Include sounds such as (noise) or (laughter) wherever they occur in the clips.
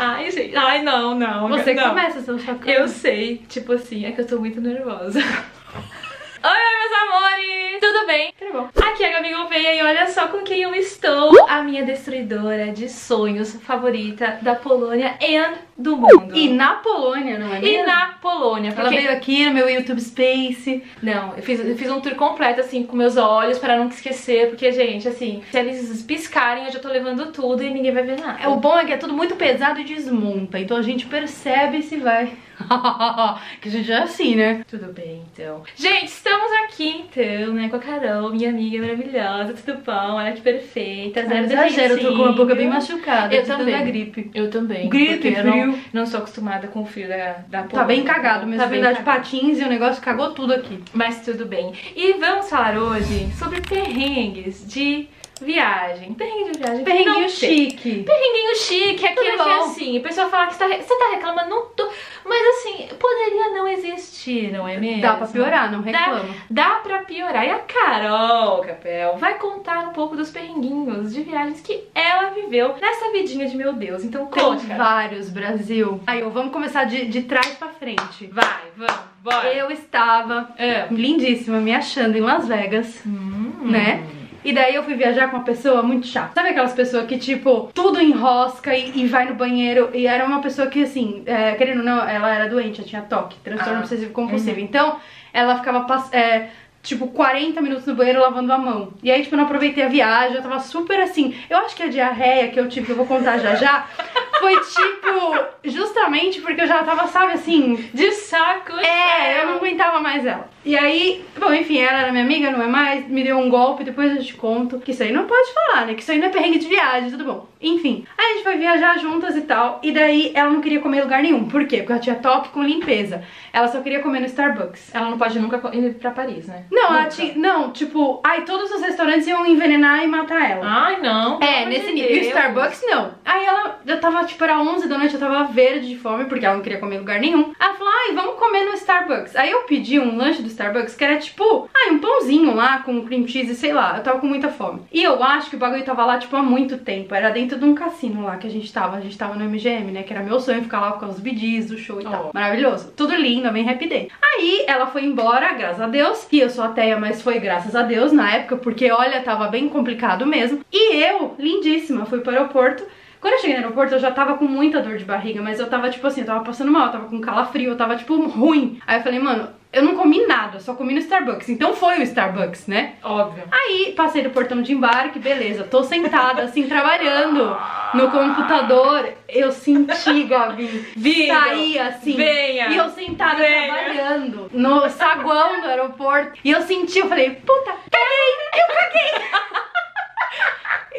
Ai, gente. Ai, não, não. Você não. começa seu chacão. Eu sei, tipo assim, é que eu tô muito nervosa. (laughs) Oi, meus amores! Tudo bem? Tudo bom. Aqui é a Gabi Gouveia e olha só com quem eu estou. A minha destruidora de sonhos favorita da Polônia e do mundo. E na Polônia, não é E mesmo? na Polônia, Ela porque... veio aqui no meu YouTube Space. Não, eu fiz, eu fiz um tour completo, assim, com meus olhos, pra nunca esquecer, porque, gente, assim, se eles piscarem, eu já tô levando tudo e ninguém vai ver nada. É, o bom é que é tudo muito pesado e desmonta, então a gente percebe se vai. (laughs) que a gente é assim, né? Tudo bem, então. Gente, estamos aqui, então, né, com a Carol, minha amiga maravilhosa, tudo bom? Olha que perfeita, zero Exagero, eu tô com a boca bem machucada. Eu também. gripe. Eu também. Gripe, não, frio. não sou acostumada com o frio da, da Tá bem cagado mesmo. Tá bem de patins e o negócio cagou tudo aqui. Mas tudo bem. E vamos falar hoje sobre perrengues de viagem. Perrengue de viagem. Perrenguinho chique. Perrenguinho chique, que é bom. assim, a pessoa fala que você tá, você tá reclamando, não tô, mas assim, poderia não existir, não é mesmo? Dá pra piorar, não Dá- reclama. Dá pra piorar. E a Carol, Capel, vai contar um pouco dos perrenguinhos de viagens que ela viveu nessa vidinha de meu Deus. Então Tem conte, Carol. vários, Brasil. Aí, vamos começar de, de trás pra frente. Vai, vamos, bora. Eu estava É. lindíssima, me achando em Las Vegas, Hum. né? E daí eu fui viajar com uma pessoa muito chata. Sabe aquelas pessoas que, tipo, tudo enrosca e, e vai no banheiro? E era uma pessoa que, assim, é, querendo ou não, ela era doente, ela tinha toque, transtorno Ah. obsessivo compulsivo. Então, ela ficava, é, tipo, 40 minutos no banheiro lavando a mão. E aí, tipo, eu não aproveitei a viagem, eu tava super assim. Eu acho que a diarreia que eu tive, que eu vou contar já já, (laughs) foi, tipo, justamente porque eu já tava, sabe, assim, De saco é, eu não aguentava mais ela. E aí, bom, enfim, ela era minha amiga, não é mais, me deu um golpe, depois eu te conto. Que isso aí não pode falar, né? Que isso aí não é perrengue de viagem, tudo bom. Enfim, aí a gente foi viajar juntas e tal. E daí ela não queria comer em lugar nenhum. Por quê? Porque ela tinha toque com limpeza. Ela só queria comer no Starbucks. Ela não pode nunca ir pra Paris, né? Não, ela Nunca. tinha. Não, tipo, ai, todos os restaurantes iam envenenar e matar ela. Ai, não. É, nesse nível. E o. Starbucks, não. Aí ela, eu tava, tipo, era 11 da noite, eu tava verde de fome, porque ela não queria comer em lugar nenhum. Ela falou, ai, vamos comer no Starbucks. Aí eu pedi um lanche do Starbucks, que era tipo, ai, um pãozinho lá, com cream cheese, sei lá. Eu tava com muita fome. E eu acho que o bagulho tava lá, tipo, há muito tempo. Era dentro de um cassino lá que a gente tava. A gente tava no MGM, né? Que era meu sonho ficar lá por causa dos BDs, do show e tal. Oh. Maravilhoso. Tudo lindo, bem happy day. Aí ela foi embora, graças a Deus. E eu sou ateia, mas foi graças a Deus na época, porque olha, tava bem complicado mesmo. E eu, lindíssima, fui pro aeroporto. Quando eu cheguei no aeroporto, eu já tava com muita dor de barriga, mas eu tava tipo assim, eu tava passando mal, eu tava com calafrio, eu tava tipo ruim. Aí eu falei, mano, eu não comi nada, só comi no Starbucks. Então foi o Starbucks, né? Óbvio. Aí passei do portão de embarque, beleza, tô sentada assim, trabalhando no computador. Eu senti, Gabi, (laughs) Vindo. sair assim. Venha. E eu sentada Venha. trabalhando no saguão do aeroporto. E eu senti, eu falei, puta, caguei, eu caguei. (laughs)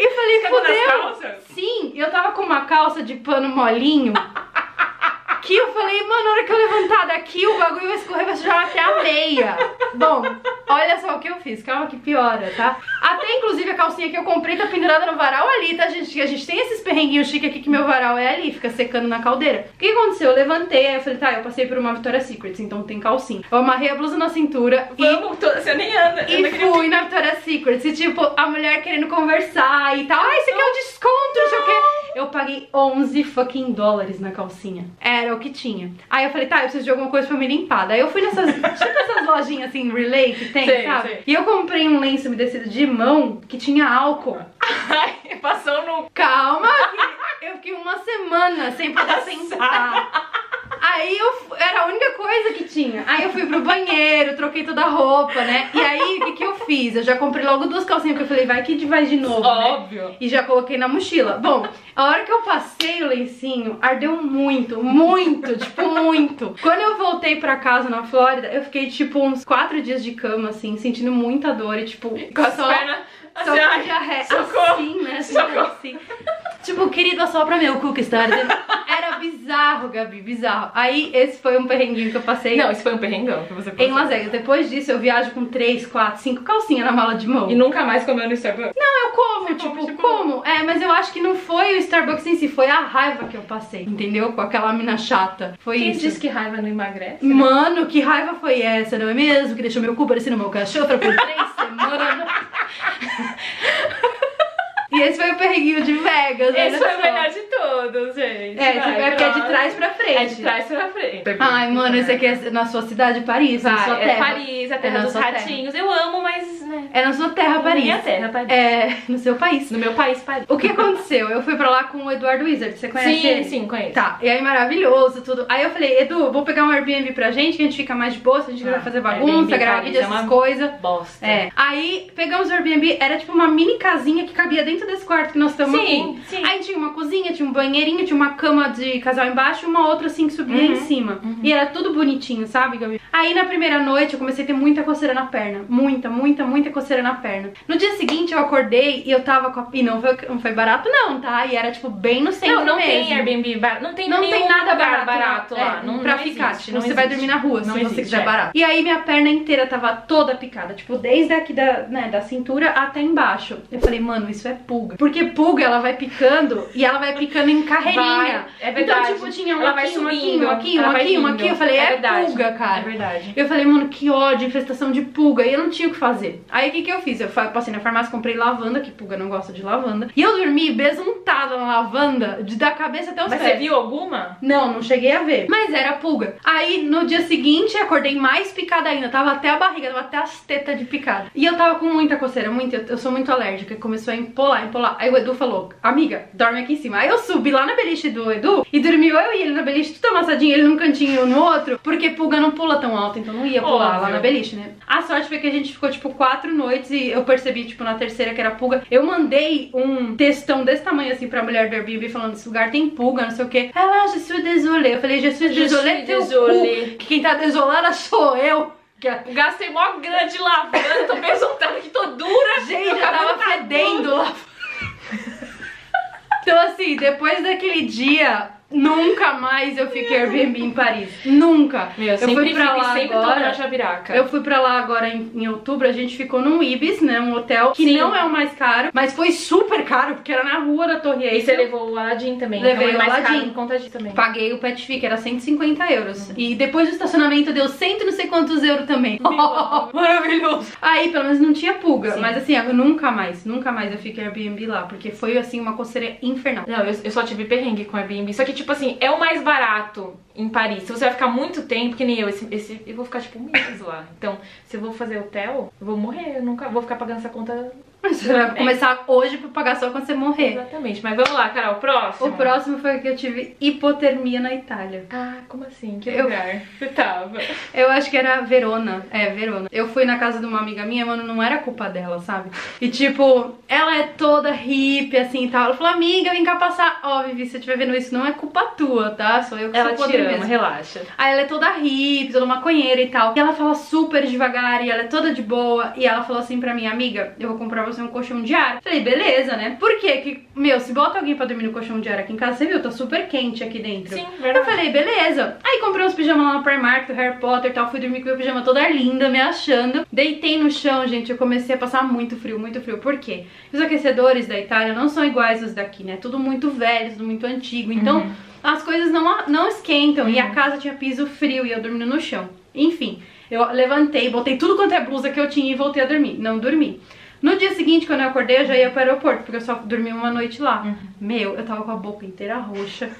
E falei, nas fudeu. calças? Sim, eu tava com uma calça de pano molinho. Que eu falei, mano, na hora que eu levantar daqui, o bagulho vai escorrer, vai sujar até a meia. Bom, olha só o que eu fiz, calma que piora, tá? Até inclusive a calcinha que eu comprei tá pendurada no varal ali, tá, gente? A gente tem esses perrenguinhos chiques aqui que meu varal é ali, fica secando na caldeira. O que aconteceu? Eu levantei, aí eu falei, tá, eu passei por uma Victoria's Secret, então tem calcinha. Eu amarrei a blusa na cintura e Vamos, tô- você nem anda. e fui na Victoria's Secret, e tipo, a mulher querendo conversar e tal. Ah, esse aqui é o desconto, não sei o. Eu paguei 11 fucking dólares na calcinha. Era o que tinha. Aí eu falei, tá, eu preciso de alguma coisa pra me limpar. Daí eu fui nessas, (laughs) tipo essas lojinhas assim, relay que tem, Sei, sabe? sei. E eu comprei um lenço umedecido de mão que tinha álcool. Ai, passou no. Calma, que eu fiquei uma semana sem poder sentar. Aí eu era a única coisa que tinha. Aí eu fui pro banheiro, troquei toda a roupa, né? E aí o que, que eu fiz? Eu já comprei logo duas calcinhas, porque eu falei, vai que vai de novo, né? Óbvio. E já coloquei na mochila. Bom, a hora que eu passei o lencinho, ardeu muito, muito, tipo, muito. Quando eu voltei pra casa na Flórida, eu fiquei, tipo, uns quatro dias de cama, assim, sentindo muita dor e, tipo, Com as só, pernas. só Assim, com ai, diarreia. socorro. Assim, né? Socorro. Assim. Tipo, querido, assopra meu cu que está ardendo. Era bizarro, Gabi, bizarro. Aí, esse foi um perrenguinho que eu passei Não, isso foi um perrengão que você em passou. Las Vegas. Depois disso, eu viajo com três, quatro, cinco calcinhas na mala de mão. E nunca mais comeu no Starbucks? Não, eu como, Você tipo, come, tipo- como? É, mas eu acho que não foi o Starbucks em si, foi a raiva que eu passei, entendeu? Com aquela mina chata. Foi Quem isso. disse que raiva não emagrece? Mano, que raiva foi essa, não é mesmo? Que deixou meu cu parecendo meu cachorro por três semanas. (laughs) E esse foi o perrenguinho de Vegas, Esse foi o só. melhor de todos. gente. É, Vai, é porque é de trás pra frente. É de trás pra frente. Ai, mano, esse aqui é na sua cidade, Paris, na sua Vai, é terra. Paris, a terra na dos sua terra. ratinhos. Eu amo, mas. É na sua terra, Paris. Minha terra, Paris. É, no seu país. No meu país, Paris. O que aconteceu? Eu fui pra lá com o Eduardo Wizard, você conhece Sim, ele? sim, conheço. Tá, e aí maravilhoso, tudo. Aí eu falei, Edu, vou pegar um Airbnb pra gente, que a gente fica mais de boa, se a gente Ah, quiser fazer bagunça, gravar é essas coisas. Bosta. É. Aí pegamos o Airbnb, era tipo uma mini casinha que cabia dentro desse quarto que nós estamos Sim, aqui. sim. Aí tinha uma cozinha, tinha um banheirinho, tinha uma cama de casal embaixo e uma outra assim que subia Uhum, em cima. E era tudo bonitinho, sabe, Gabi? Aí na primeira noite eu comecei a ter muita coceira na perna. Muita, muita, muita coceira na perna. No dia seguinte eu acordei e eu tava com a. E não foi, não foi barato, não, tá? E era tipo bem no centro Não, não mesmo. tem Airbnb barato. Não tem Não tem nada barato, barato lá. lá. É, não, pra não ficar. existe, tipo, não você vai existe. dormir na rua Não se você existe, quiser é. barato. E aí minha perna inteira tava toda picada. Tipo, desde aqui da, né, da cintura até embaixo. Eu falei, mano, isso é pulga. Porque pulga, ela vai picando e ela vai picando em carreirinha. Vai, é verdade. Então, tipo, tinha um Ela vai aqui, um aqui, um aqui, um vai aqui, um aqui. Eu falei, É é, pulga, cara. É verdade. Eu falei, mano, que ódio, infestação de pulga. E eu não tinha o que fazer. Aí o que, que eu fiz? Eu passei na farmácia, comprei lavanda, que pulga não gosta de lavanda. E eu dormi besuntada na lavanda, de da cabeça até os Mas pés. você viu alguma? Não, não cheguei a ver. Mas era pulga. Aí no dia seguinte acordei mais picada ainda. Tava até a barriga, tava até as tetas de picada. E eu tava com muita coceira, muita. Eu, eu sou muito alérgica. Começou a empolar, empolar. Aí o Edu falou: Amiga, dorme aqui em cima. Aí eu subi lá na beliche do Edu e dormiu eu e ele na beliche, tudo amassadinho, ele num cantinho e eu no outro. Porque pulga não pula tão alto, então não ia pular lá Óbvio. na beliche, né? A sorte foi que a gente ficou tipo quatro noites e eu percebi, tipo, na terceira que era pulga. Eu mandei um textão desse tamanho assim pra mulher do Airbnb falando: Esse lugar tem pulga, não sei o quê. Ela, ah, je suis désolée. Eu falei: Je suis Je désolée, suis teu désolée. Que quem tá desolada sou eu. Que Gastei mó grande lavando, tô besuntada aqui, tô dura. Gente, eu tava fedendo lá. (laughs) Então, assim, depois daquele dia, nunca mais eu fiquei Airbnb em Paris. Nunca. Meu, eu eu sempre fui pra fico e lá sempre tô agora. na Javiraca. Eu fui pra lá agora em, em outubro, a gente ficou num Ibis, né? Um hotel que Sim. não é o mais caro, mas foi super caro, porque era na rua da Torre E Eiffel. você levou o Aladdin também. Levei então é o mais Aladdin. conta disso também. Paguei o pet fee, que era 150 euros. E depois do estacionamento deu cento e não sei quantos euros também. (laughs) Maravilhoso. Aí, pelo menos não tinha pulga. Sim. Mas assim, eu nunca mais, nunca mais eu fiquei Airbnb lá. Porque foi assim uma coceira infernal. Não, eu, eu só tive perrengue com Airbnb. Só que, tipo assim, é o mais barato em Paris. Se você vai ficar muito tempo, que nem eu, esse, esse- eu vou ficar tipo um mês lá. Então, se eu vou fazer hotel, eu vou morrer. Eu nunca vou ficar pagando essa conta. Você vai começar hoje pra pagar só quando você morrer. Exatamente. Mas vamos lá, Carol, próximo. O próximo foi que eu tive hipotermia na Itália. Ah, como assim? Que Eu- lugar? Você tava. Eu acho que era Verona. É, Verona. Eu fui na casa de uma amiga minha, mano, não era culpa dela, sabe? E tipo, ela é toda hippie, assim e tal. Ela falou, amiga, vem cá passar. Ó, Vivi, se você estiver vendo isso, não é culpa tua, tá? Sou eu que Ela sou te podre ama, mesmo. relaxa. Aí ela é toda hippie, toda maconheira e tal. E ela fala super devagar e ela é toda de boa. E ela falou assim pra mim, amiga, eu vou comprar pra você um colchão de ar. Falei, beleza, né? Por quê? Que, meu, se bota alguém pra dormir no colchão de ar aqui em casa, você viu? Tá super quente aqui dentro. Sim, Eu verdade. falei, beleza. Aí comprei uns pijamas lá no Primark, do Harry Potter e tal. Fui dormir com meu pijama toda linda, me achando. Deitei no chão, gente. Eu comecei a passar muito frio, muito frio. Por quê? Os aquecedores da Itália não são iguais os daqui, né? Tudo muito velho, tudo muito antigo. Então, Uhum. as coisas não, não esquentam. E a casa tinha piso frio e eu dormindo no chão. Enfim, eu levantei, botei tudo quanto é blusa que eu tinha e voltei a dormir. Não dormi. No dia seguinte, quando eu acordei, eu já ia pro aeroporto, porque eu só dormi uma noite lá. Uhum. Meu, eu tava com a boca inteira roxa. (laughs)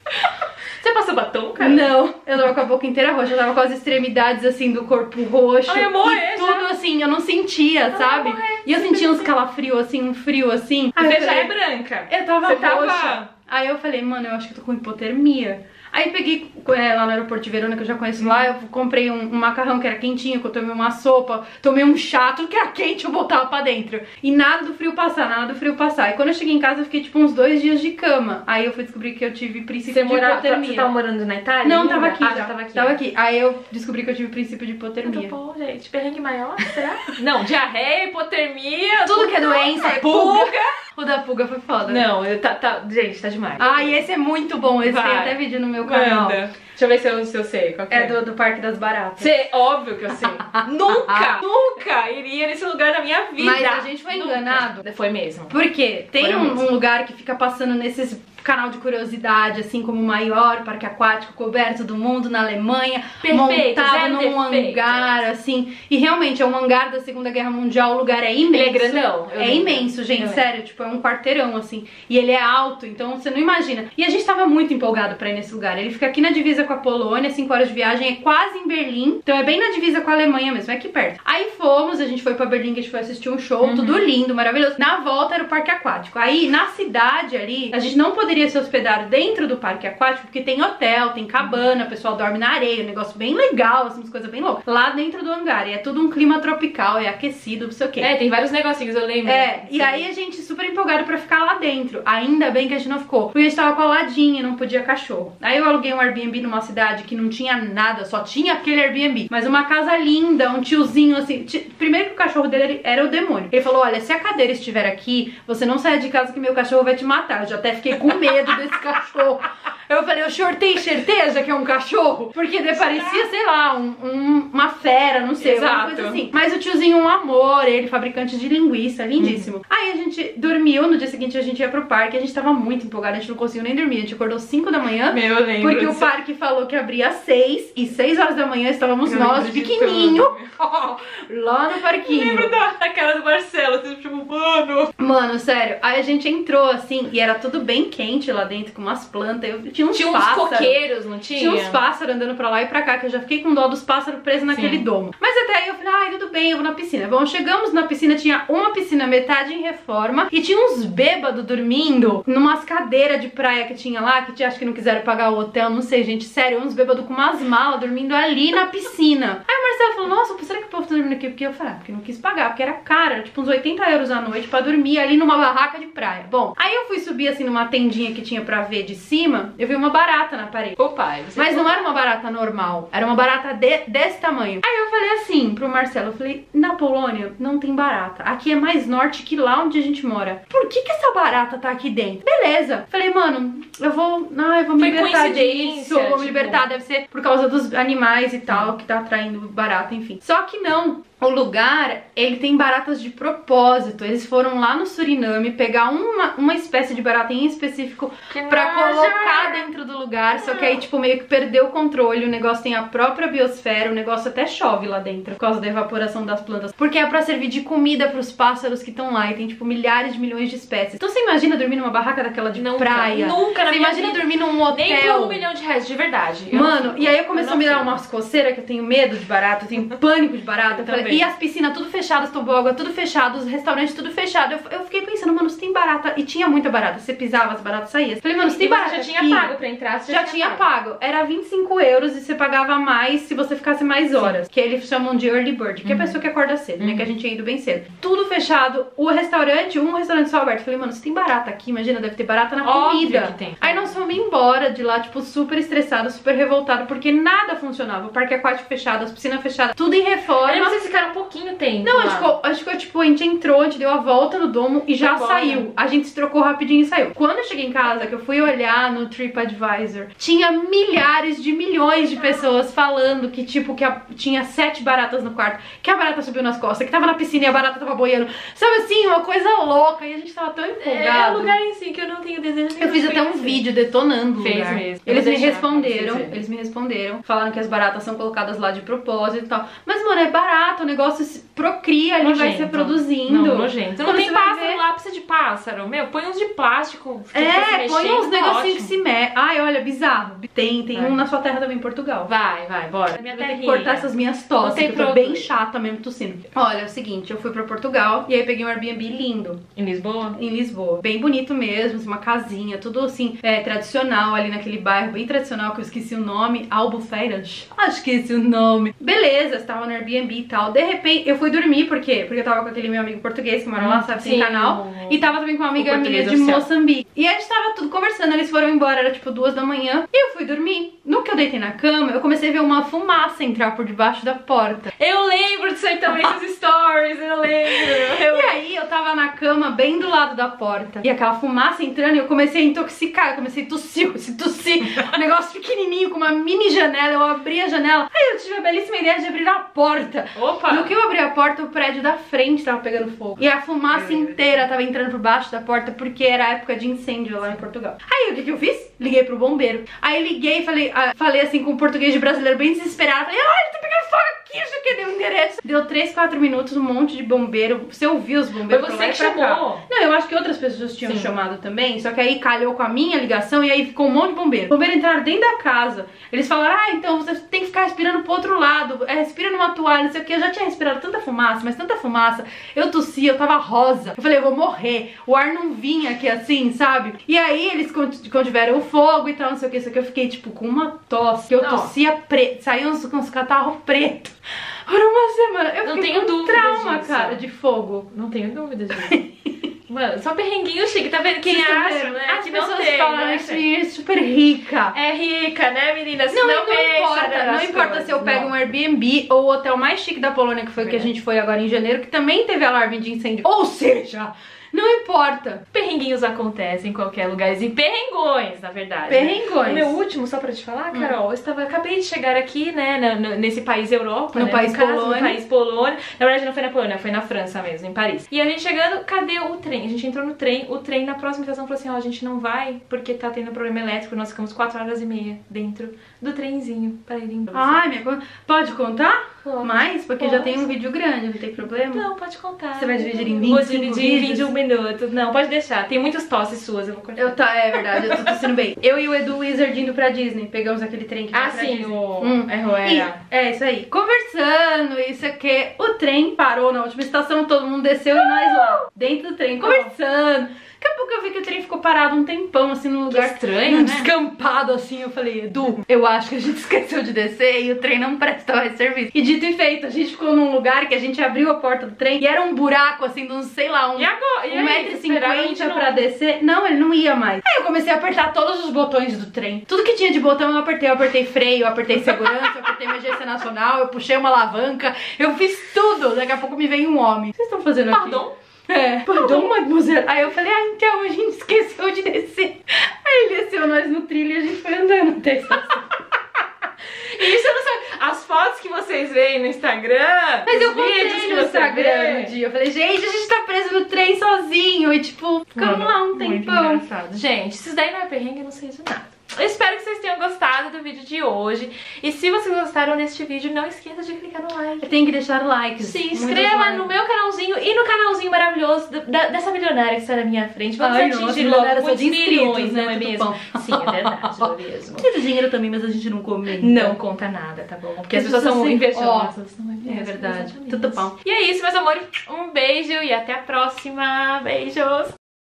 Você passou batom, cara? Não, eu tava com a boca inteira roxa, eu tava com as extremidades assim do corpo roxo. Ai, morrer e tudo assim, eu não sentia, sabe? morrer, e eu sentia uns calafrios assim, um frio assim. Aí Você já é branca. eu tava Você tava- roxa. Aí eu falei, mano, eu acho que eu tô com hipotermia. Aí peguei é, lá no aeroporto de Verona, que eu já conheço lá, eu comprei um, um macarrão que era quentinho, que eu tomei uma sopa, tomei um chá, tudo que era quente eu botava pra dentro. E nada do frio passar, nada do frio passar. E quando eu cheguei em casa, eu fiquei tipo uns dois dias de cama. Aí eu fui descobrir que eu tive princípio Você, de morava, hipotermia. você tava morando na Itália? Não, tava aqui ah, já. tava aqui. Tava aqui. Aí eu descobri que eu tive princípio de hipotermia. Muito bom, gente. Perrengue maior, será? (laughs) Não, diarreia, hipotermia. Tudo que é doença, é pulga. pulga. O da pulga foi foda. Não, eu- tá, tá, gente, tá demais. Ah, e esse é muito bom. Esse tem Vai. até vídeo no meu canal. Manda. Deixa eu ver se eu, se eu sei. Qual que É do, do Parque das Baratas. Você, óbvio que eu sei. (laughs) nunca, nunca iria nesse lugar na minha vida. Mas a gente foi Nunca. enganado. Foi mesmo. Por quê? Tem um, um lugar que fica passando nesses canal de curiosidade, assim como o maior parque aquático coberto do mundo na Alemanha, Perfeito, montado zero num hangar, assim. E realmente é um hangar da Segunda Guerra Mundial, o lugar é imenso. Ele é grandão, É imenso, gente, Eu lembro. sério, tipo, é um quarteirão, assim. E ele é alto, então você não imagina. E a gente tava muito empolgado pra ir nesse lugar. Ele fica aqui na divisa com a Polônia, 5 horas de viagem, é quase em Berlim. Então é bem na divisa com a Alemanha mesmo, é aqui perto. Aí fomos, a gente foi pra Berlim, que a gente foi assistir um show, Uhum. tudo lindo, maravilhoso. Na volta era o parque aquático. Aí, na cidade ali, a gente não poderia se hospedar dentro do parque aquático, porque tem hotel, tem cabana, o pessoal dorme na areia, um negócio bem legal, assim, umas coisas bem loucas. Lá dentro do hangar, e é tudo um clima tropical, é aquecido, não sei o quê. É, tem vários negocinhos, eu lembro. É, e aí a gente super empolgado pra ficar lá dentro. Ainda bem que a gente não ficou. Porque a gente tava coladinha e não podia cachorro. Aí eu aluguei um Airbnb numa cidade que não tinha nada, só tinha aquele Airbnb. Mas uma casa linda, um tiozinho assim. Primeiro que o cachorro dele era o demônio. Ele falou: Olha, se a cadeira estiver aqui, você não saia de casa que meu cachorro vai te matar. Eu já até fiquei com medo desse cachorro. Eu falei, o senhor tem certeza que é um cachorro? Porque parecia, sei lá, um- um- uma fera, não sei, alguma Exato. coisa assim. Mas o tiozinho um amor, ele fabricante de linguiça, lindíssimo. Aí a gente dormiu, no dia seguinte a gente ia pro parque, a gente tava muito empolgado, a gente não conseguiu nem dormir, a gente acordou 5 da manhã. Meu, eu lembro. Porque o disso. parque falou que abria às 6 e 6 horas da manhã estávamos Eu nós, pequenininho, (laughs) lá no parquinho. Lembro da, da cara do Marcelo, assim, tipo, mano. Mano, sério, aí a gente entrou assim e era tudo bem quente lá dentro, com umas plantas. Eu tinha uns Tinha uns pássaros. coqueiros, não tinha? Tinha uns pássaros andando pra lá e pra cá, que eu já fiquei com dó dos pássaros presos naquele Sim. domo. Mas até aí eu falei, ai, tudo bem, eu vou na piscina. Bom, chegamos na piscina, tinha uma piscina metade em reforma e tinha uns bêbados dormindo numas cadeiras de praia que tinha lá, que acho que não quiseram pagar o hotel, não sei, gente, sério, uns bêbados com umas malas dormindo ali na piscina. Aí o Marcelo falou, nossa, será que o povo tá dormindo aqui? Porque eu falei, ah, porque não quis pagar, porque era caro, era tipo uns 80 euros a noite pra dormir ali numa barraca de praia. Bom, aí eu fui subir assim numa tendinha que tinha pra ver de cima, eu vi uma barata na parede. Você Mas não era uma barata normal, era uma barata de- desse tamanho. Aí eu falei assim pro Marcelo, eu falei, na Polônia não tem barata. Aqui é mais norte que lá onde a gente mora. Por que que essa barata tá aqui dentro? Beleza. Falei, mano, eu vou, eu vou me Foi libertar disso, eu vou me tipo. libertar, deve ser por causa dos animais e tal, que tá atraindo barata, enfim. Só que não. O lugar, ele tem baratas de propósito. Eles foram lá no Suriname pegar uma, uma espécie de barata em específico nojo! colocar dentro do lugar, só que aí, tipo, meio que perdeu o controle, o negócio tem a própria biosfera, o negócio até chove lá dentro, por causa da evaporação das plantas, porque é pra servir de comida pros pássaros que estão lá, e tem, tipo, milhares de milhões de espécies. Então você imagina dormir numa barraca daquela de praia? nunca na Você imagina vida. dormir num Nem por hotel? um milhão de reais, de verdade. Eu Mano, e aí eu não a me dar umas coceiras que eu tenho medo de barata, eu tenho pânico de barata. Eu. E as piscinas tudo fechadas, tobogã tudo fechado, os restaurantes tudo fechado. Eu, eu fiquei pensando, mano, se tem barata. E tinha muita barata. Você pisava, as baratas saíam. Falei, mano, se tem você barata. já tinha aqui, pago pra entrar? Você Já tinha pago. Era 25 euros e você pagava mais se você ficasse mais horas. Que eles chamam de early bird, que é a pessoa que acorda cedo, né? Que a gente tinha ido bem cedo. Tudo fechado. O restaurante, um restaurante só aberto. Falei, mano, se tem barata aqui, imagina, deve ter barata na Óbvio comida. que tem. Aí nós fomos embora de lá, tipo, super estressado, super revoltado, porque nada funcionava. O parque aquático fechado, as piscinas fechadas, tudo em reforma. Aí vocês ficaram um pouquinho tempo. Não, a lá. gente, ficou, a gente ficou, tipo, a gente entrou, a gente deu a volta no domo e já Foi saiu. A gente se trocou rapidinho e saiu. Quando eu cheguei em casa, que eu fui olhar no TripAdvisor, tinha milhares de milhões de pessoas falando que, tipo, que a- tinha sete baratas no quarto, que a barata subiu nas costas, que tava na piscina e a barata tava boiando. Sabe assim, uma coisa louca. E a gente tava tão É empolgado. um lugar em si que eu não tenho desejo nenhum Eu fiz de até um vídeo detonando Fez lugar. mesmo. Eles me responderam, eles me responderam, falaram que as baratas são colocadas lá de propósito e tal. Mas, mano, é barato, o negócio se procria, ele vai se Nojento. reproduzindo. Não, nojento. Não tem pássaro ver- lá, precisa de pássaro. Meu, põe uns de plástico. É, põe uns negocinhos que se mexem. Ai, olha, bizarro. Tem, tem Vai. um na sua terra também, em Portugal. Vai, vai, bora. Minha vou ter que cortar essas minhas Não tosse, tem que eu tô produto. bem chata mesmo tossindo. Olha, é o seguinte, eu fui pra Portugal e aí peguei um Airbnb lindo. Em Lisboa? em Lisboa. Bem bonito mesmo, assim, uma casinha, tudo assim, é, tradicional ali naquele bairro, bem tradicional, que eu esqueci o nome, Albufeiras. Acho que esqueci o nome. Beleza, estava no Airbnb e tal. De repente, eu fui dormir, por quê? Porque eu tava com aquele meu amigo português que mora lá, sabe, sem Sim, canal. E tava também com uma amiga minha de. Moçambique. E a gente tava tudo conversando, eles foram embora, era tipo duas da manhã. E eu fui dormir. No que eu deitei na cama, eu comecei a ver uma fumaça entrar por debaixo da porta. Eu lembro disso aí também, esses stories, eu lembro. Eu E aí eu tava na cama bem do lado da porta. E aquela fumaça entrando e eu comecei a intoxicar. Eu comecei a tossir, (laughs) comecei a tossir. um negócio pequenininho com uma mini janela. Eu abri a janela. Aí eu tive a belíssima ideia de abrir a porta. Opa! No que eu abri a porta, o prédio da frente tava pegando fogo. E a fumaça inteira tava entrando por baixo da porta porque era época de incêndio lá em Portugal. Aí o que, que eu fiz? Liguei pro bombeiro. Aí liguei e falei, ah, falei assim com o português de brasileiro bem desesperado. Falei, olha, tá pegando fogo aqui, isso que deu um endereço. Deu 3, 4 minutos, um monte de bombeiro. Você ouviu os bombeiros Foi você que pra cá. chamou. Não, eu acho que outras pessoas tinham Sim. chamado também, só que aí calhou com a minha ligação e aí ficou um monte de bombeiro. Os bombeiros entraram dentro da casa. Eles falaram: ah, então você tem que ficar respirando pro outro lado, é, respira numa toalha, não sei o que. Eu já tinha respirado tanta fumaça, mas tanta fumaça. Eu tossi, eu tava rosa. Eu falei: eu vou morrer. O ar não vinha aqui assim, sabe? E aí eles cont- contiveram o fogo e tal, não sei o que. Só que eu fiquei tipo com uma tosse, que eu Não. tossia preto, saiu uns, uns catarros preto. Por uma semana. Eu Não tenho com dúvidas trauma, disso. cara, de fogo. Não tenho dúvida disso. (laughs) Mano, só perrenguinho chique, tá vendo? Quem Vocês estão acha, né? As que não pessoas tem, falam né, gente? e é super rica. É rica, né, meninas? Não, não, não, importa, né, não importa se eu coisas. pego um Airbnb ou o hotel mais chique da Polônia, que foi o que a Verdade. gente foi agora em janeiro, que também teve alarme de incêndio. Ou seja, não importa. Perrenguinhos acontecem em qualquer lugar. E perrengões, na verdade. Né? Perrengões. O meu último, só pra te falar, hum. Carol, hum. eu estava, acabei de chegar aqui, né, nesse país Europa, no né, país Polônia. No país Polônia. Na verdade, não foi na Polônia, foi na França mesmo, em Paris. E a gente chegando, cadê o trem? A gente entrou no trem, o trem na próxima estação falou assim, ó, oh, a gente não vai porque tá tendo problema elétrico. Nós ficamos 4 horas e meia dentro do trenzinho para ir embora. Ai, minha conta. Pode contar? Pode. Mais? Porque pode. já tem um vídeo grande, não tem problema? Não, pode contar. Você vai dividir em 20? Vou dividir em 20 minutos. Não, pode deixar. Tem muitas tosses suas, eu vou cortar. Eu tá, é verdade, eu tô tossindo bem. Eu e o Edu Wizard indo pra Disney. Pegamos aquele trem que vai Ah, sim, o... Hum. É, Roera. E- é isso aí. Conversando, isso aqui. O trem parou na última estação, todo mundo desceu e nós lá, dentro do trem, conversando. Daqui a pouco eu vi que o trem ficou parado um tempão, assim, num lugar estranho, num né? descampado, assim. Eu falei, Edu, eu acho que a gente (laughs) esqueceu de descer e o trem não presta mais serviço. E dito e feito, a gente ficou num lugar que a gente abriu a porta do trem e era um buraco, assim, de uns, sei lá, um E agora? E um aí, metro e cinquenta não- pra descer. Não, ele não ia mais. Aí eu comecei a apertar todos os botões do trem. Tudo que tinha de botão eu apertei. Eu apertei freio, eu apertei segurança, eu apertei emergência nacional, eu puxei uma alavanca. Eu fiz tudo. Daqui a pouco me veio um homem. O que vocês estão fazendo aqui? Pardon? É, perdão, mademoiselle. Aí eu falei, ah, então a gente esqueceu de descer. Aí ele desceu nós no trilho e a gente foi andando até a estação. (laughs) Isso eu não sei. As fotos que vocês veem no Instagram. Mas eu os vídeos que no Instagram no dia. Eu falei, gente, a gente tá preso no trem sozinho. E tipo, ficamos Mano, lá um tempão. engraçado. Gente, se isso daí não é perrengue, eu não sei de nada. Eu espero que vocês tenham gostado do vídeo de hoje. E se vocês gostaram deste vídeo, não esqueça de clicar no like. Tem que deixar likes. Se inscreva no meu canalzinho e no canalzinho maravilhoso da- dessa milionária que está na minha frente. Vamos Ai, atingir nossa, logo muitos milhões, não é mesmo? Sim, é verdade, não é mesmo? Teve dinheiro também, mas a gente não comenta. Não conta nada, tá bom? Porque as pessoas são sempre- inversões. não É mesmo? verdade. Exatamente. Tudo bom. E é isso, meus amores. Um beijo e até a próxima. Beijos.